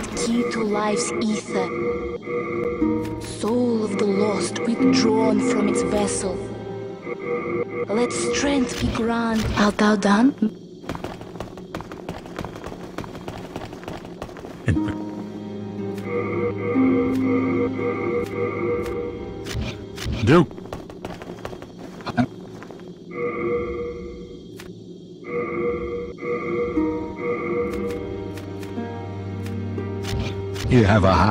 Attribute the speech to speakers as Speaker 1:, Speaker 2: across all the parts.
Speaker 1: mind, key to life's ether. Soul of the lost, withdrawn from its vessel. Let strength be grand. Art thou done?
Speaker 2: Have a hat.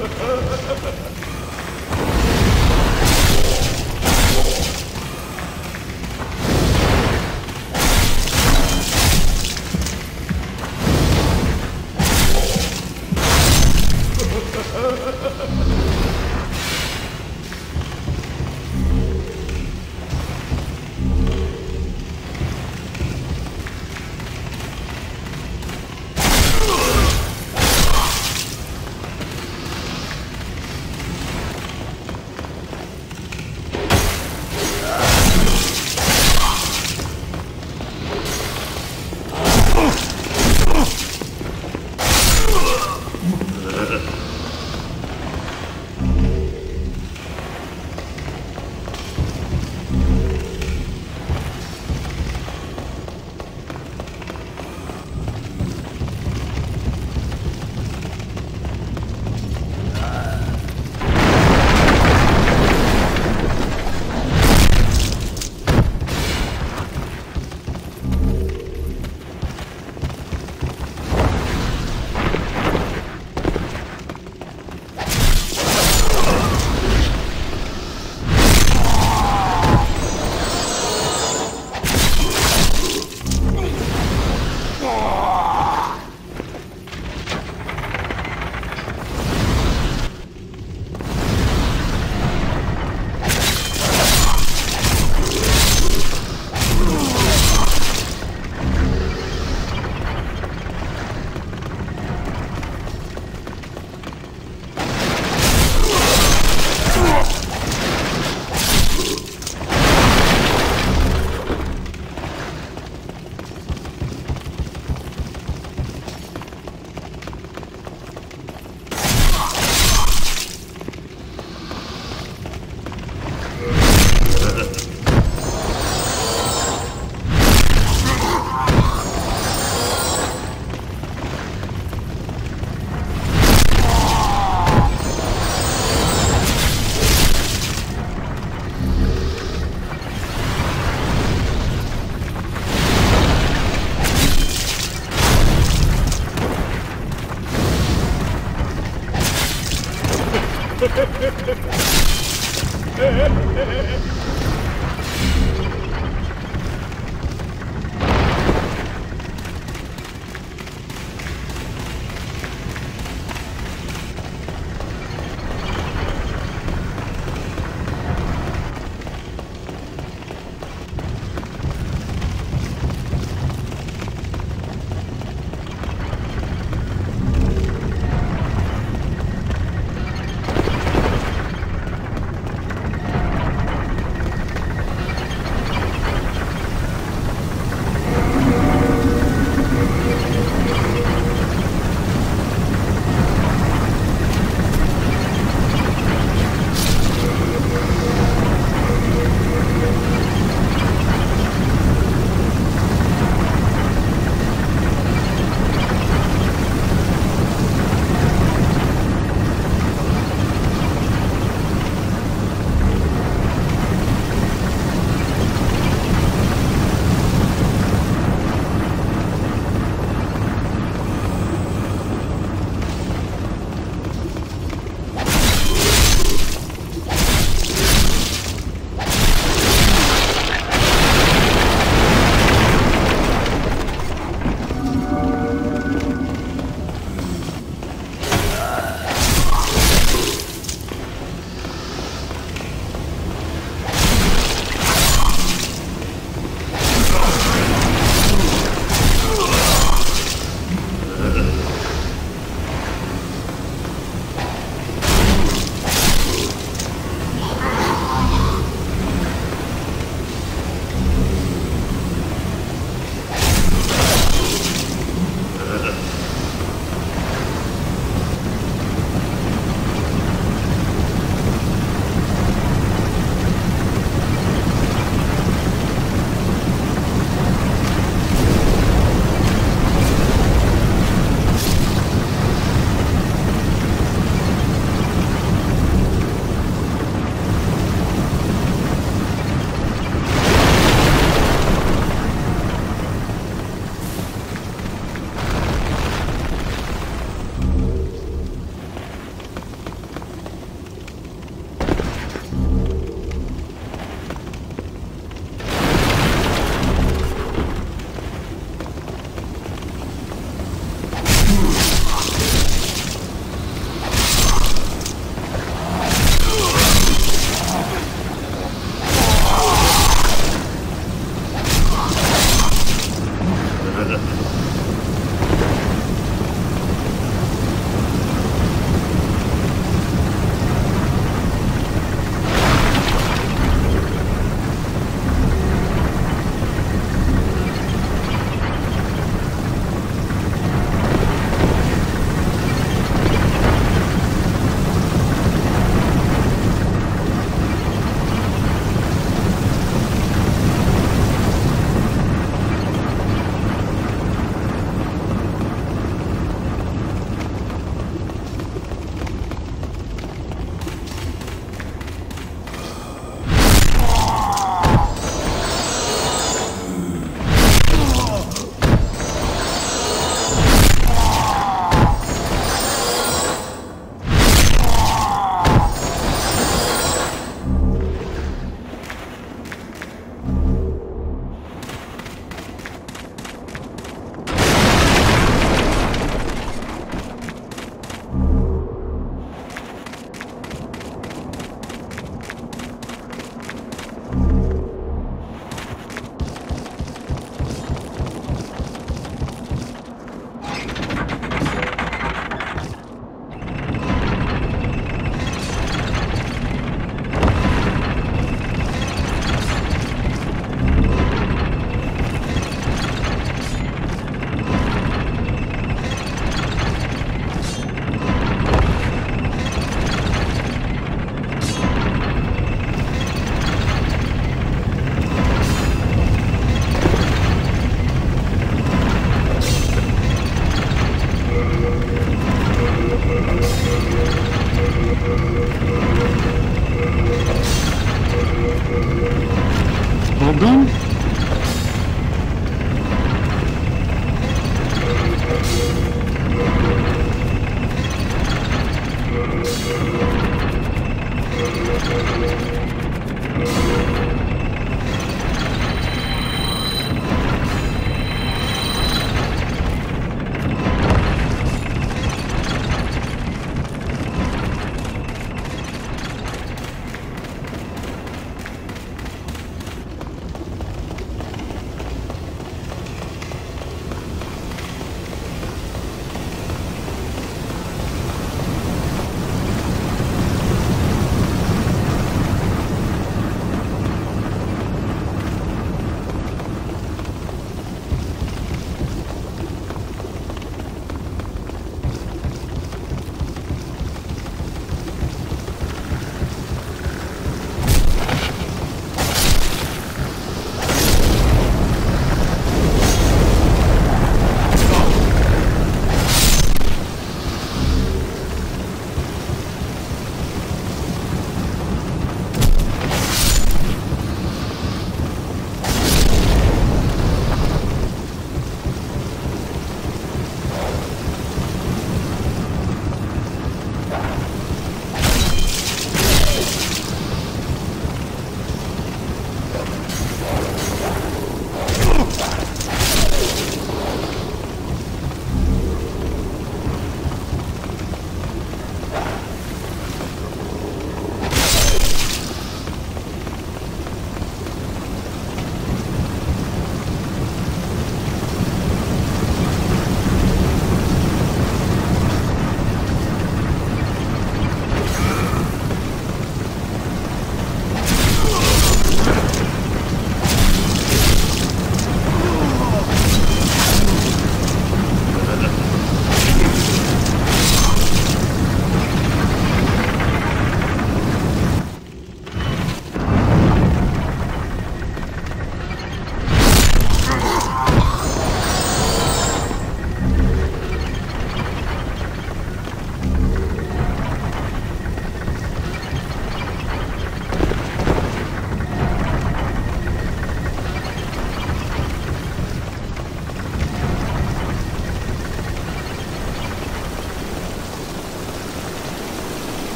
Speaker 1: Ha
Speaker 3: ha!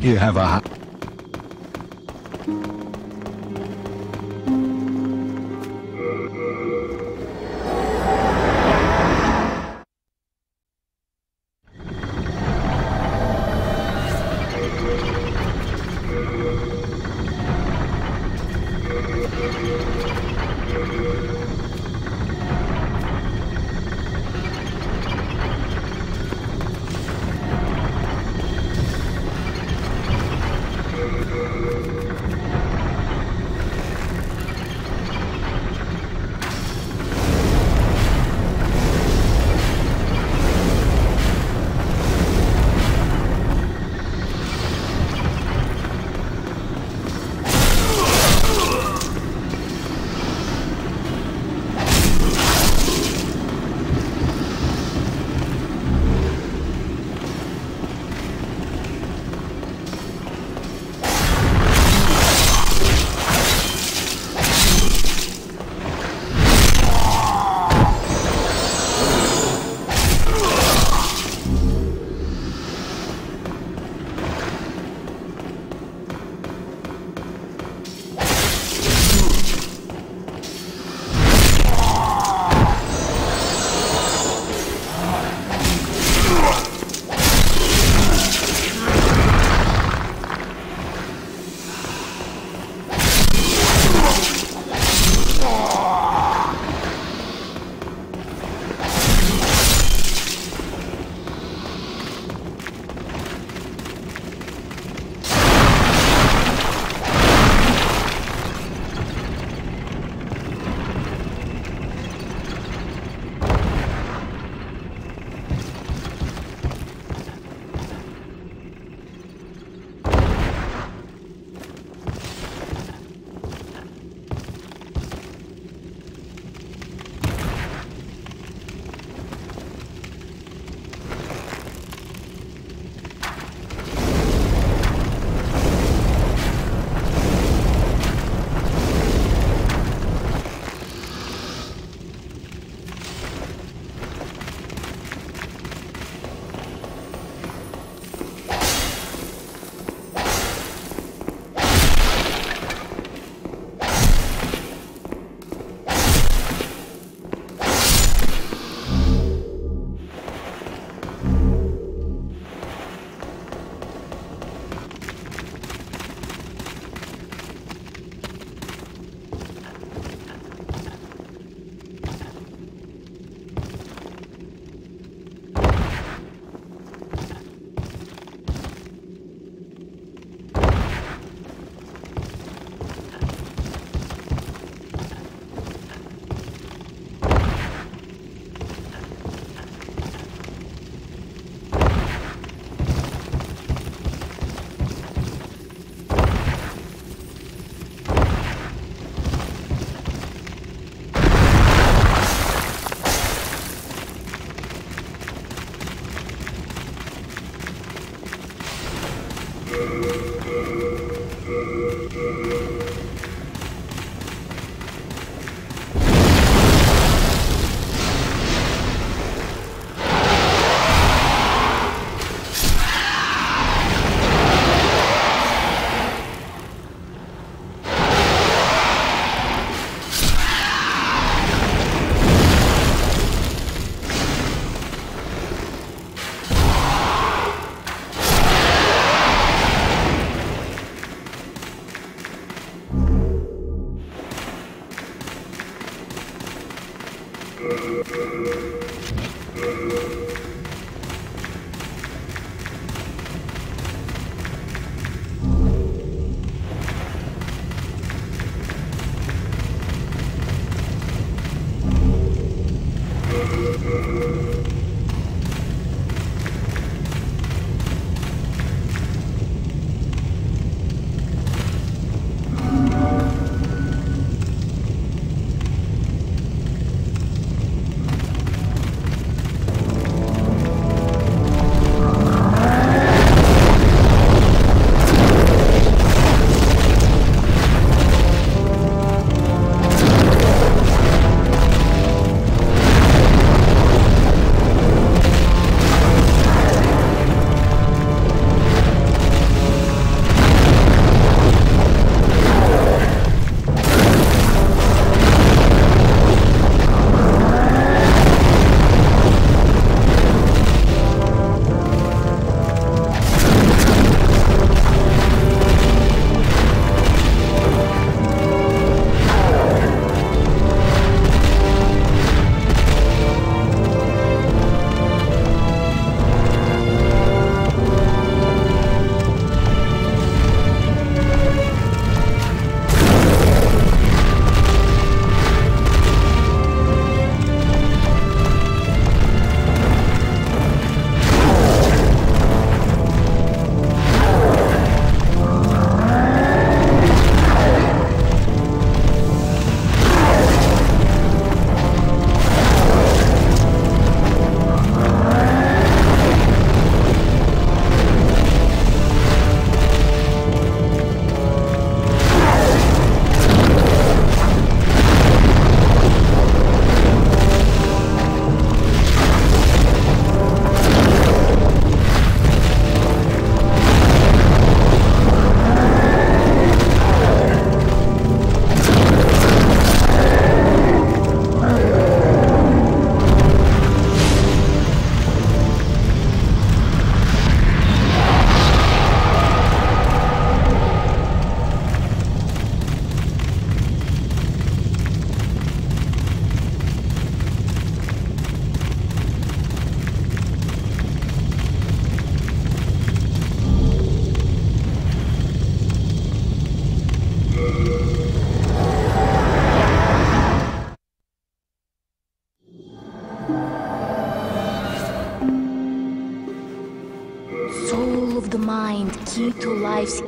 Speaker 3: You have a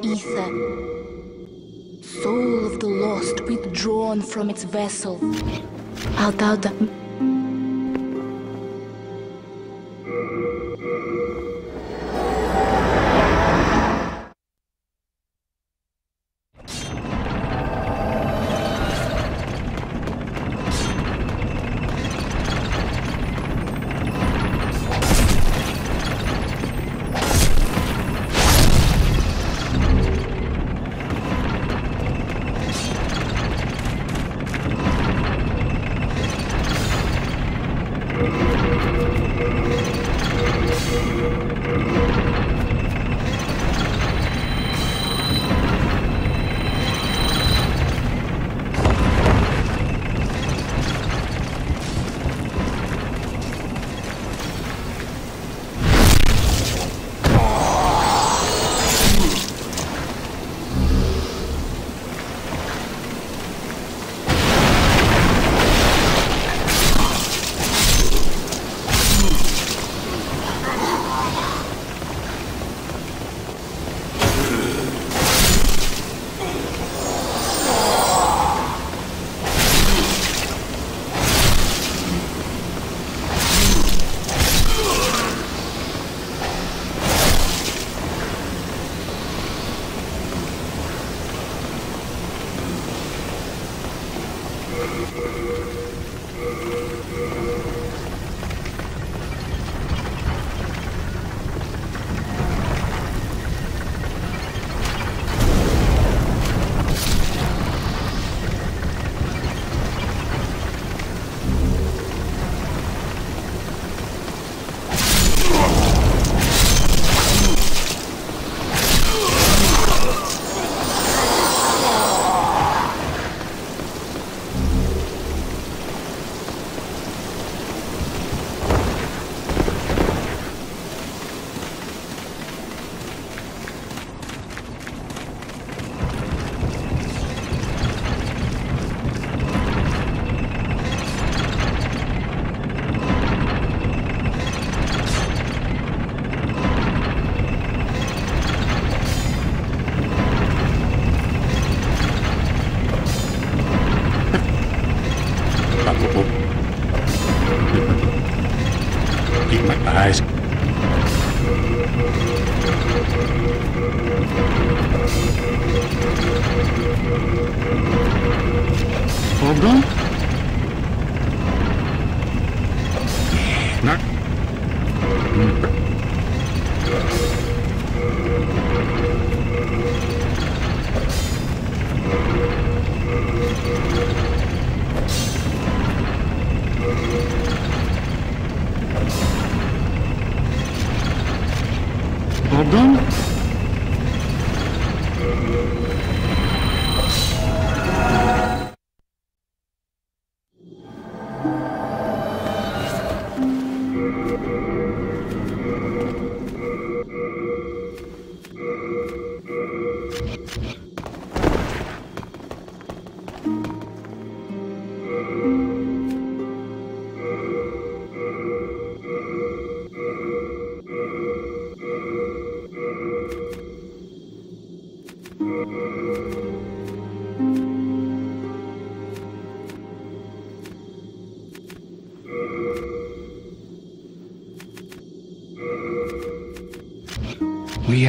Speaker 1: ether. Soul of the lost, withdrawn from its vessel. Art thou the...
Speaker 2: We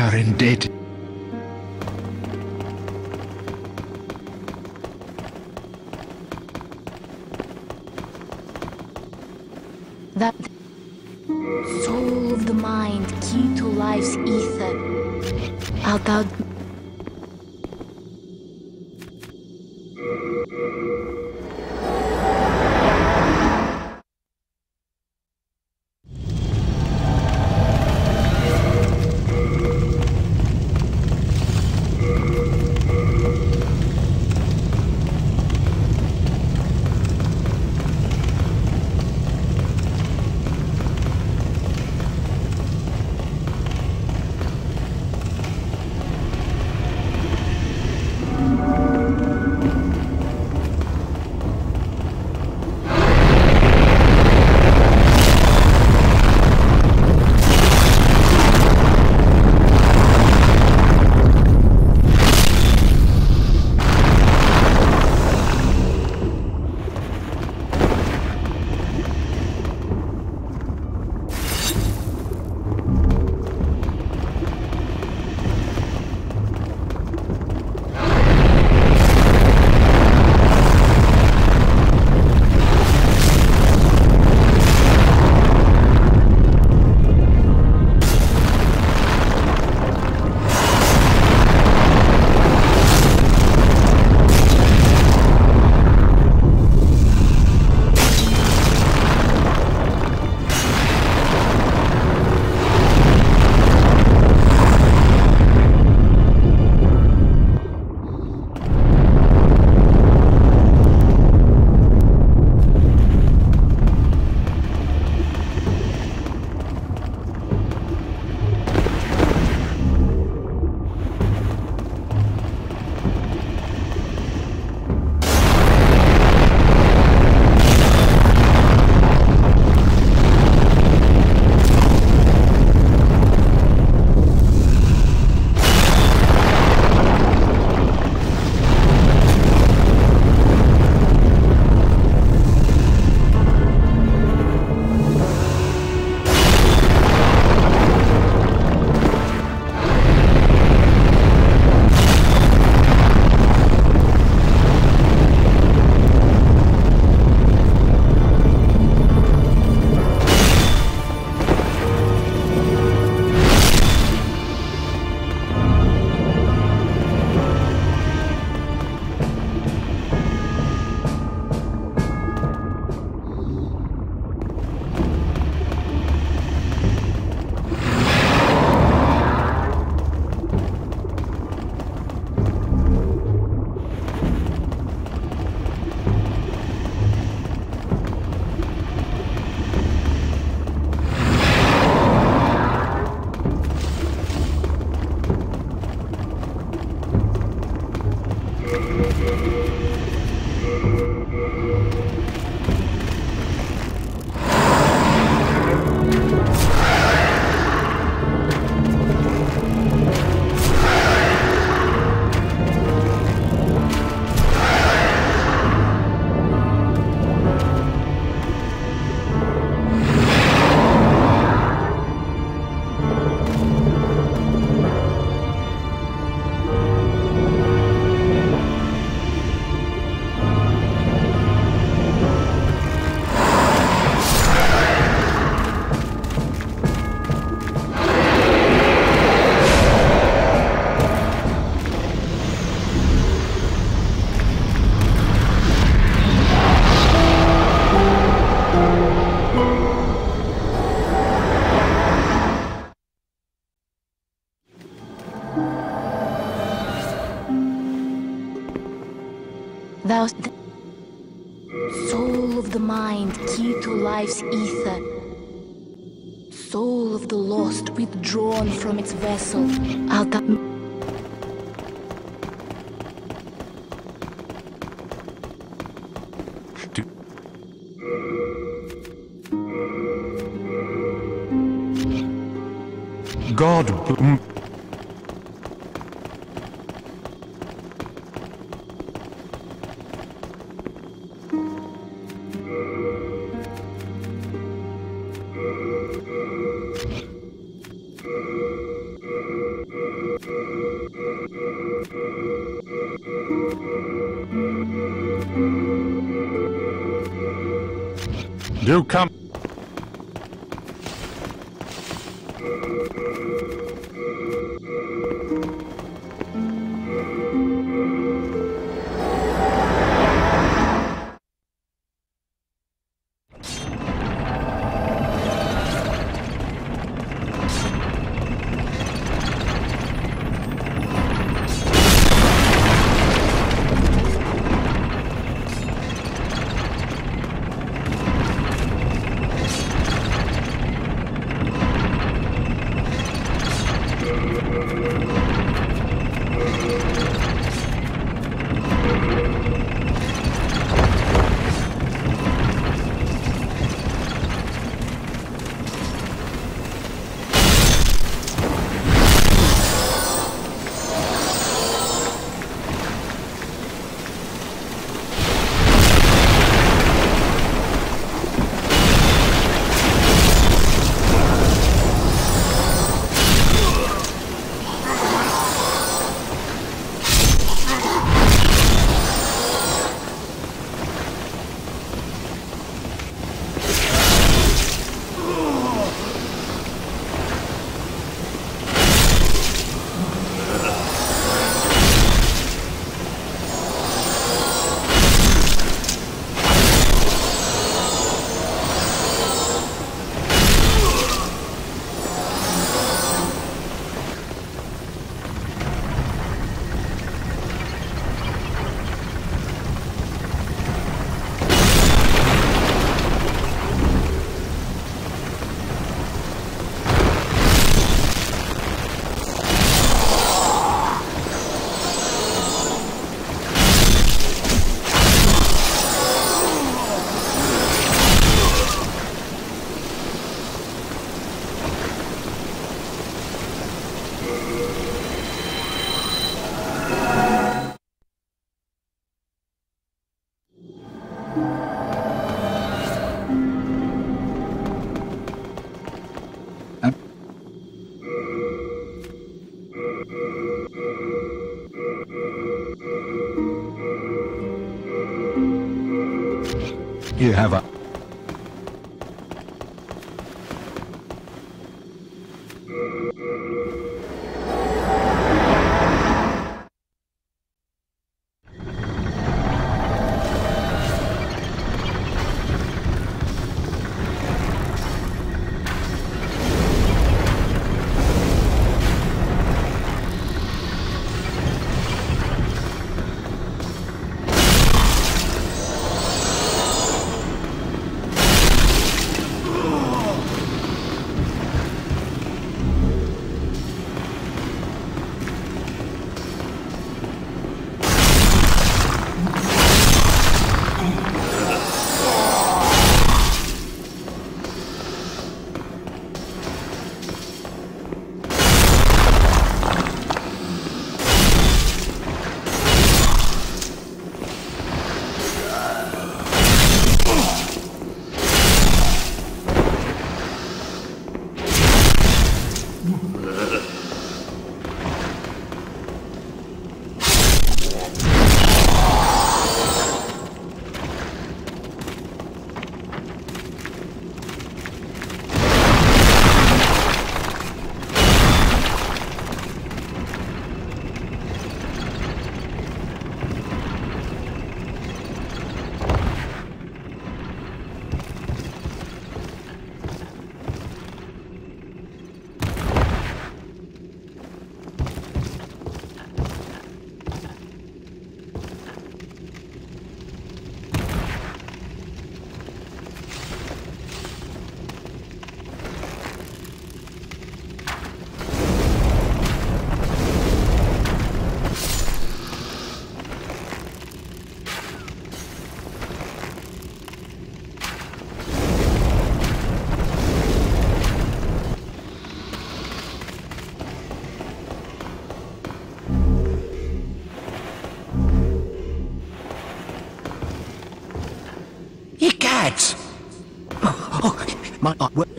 Speaker 2: are in debt.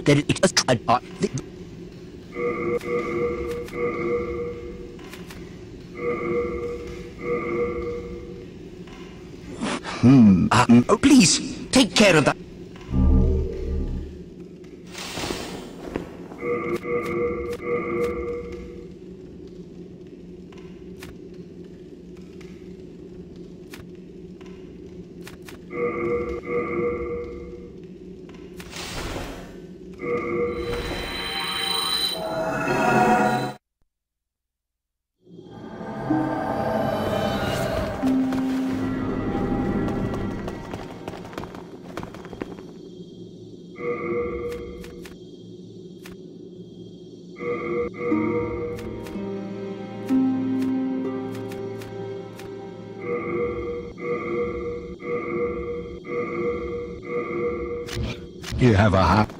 Speaker 1: that
Speaker 3: it just tried
Speaker 2: You have a
Speaker 1: happy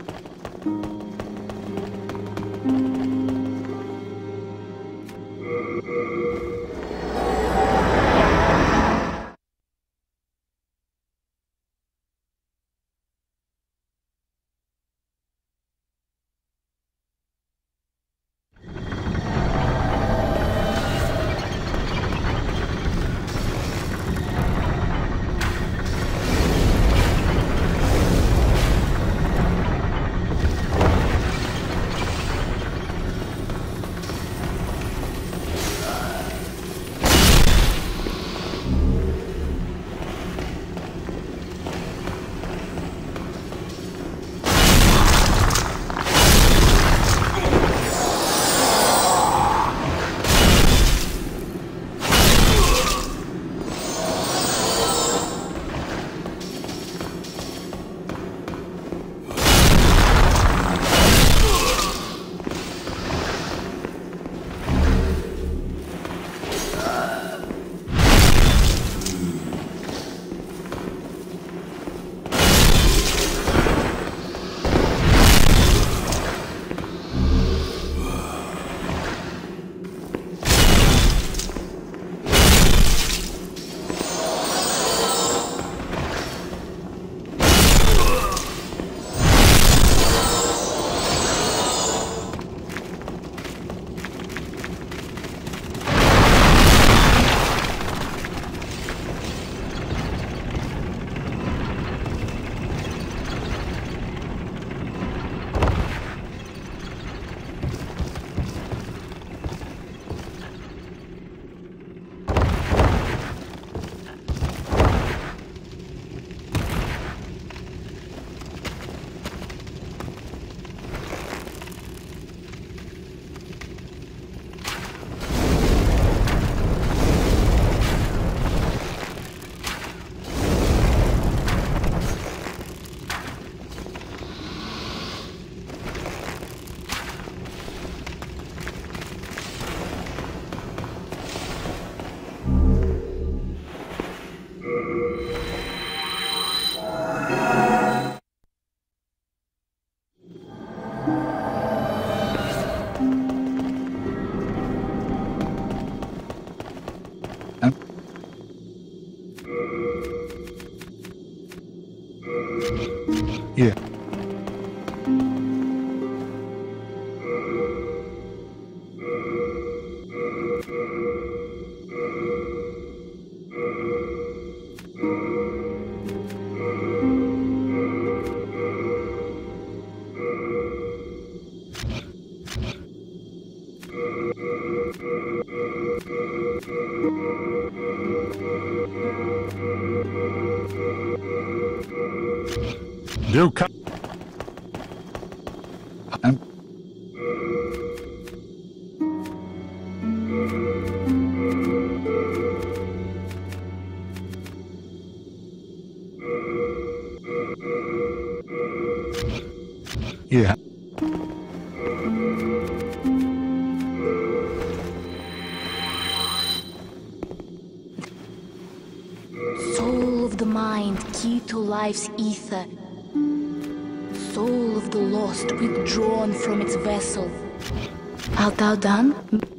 Speaker 1: Well done.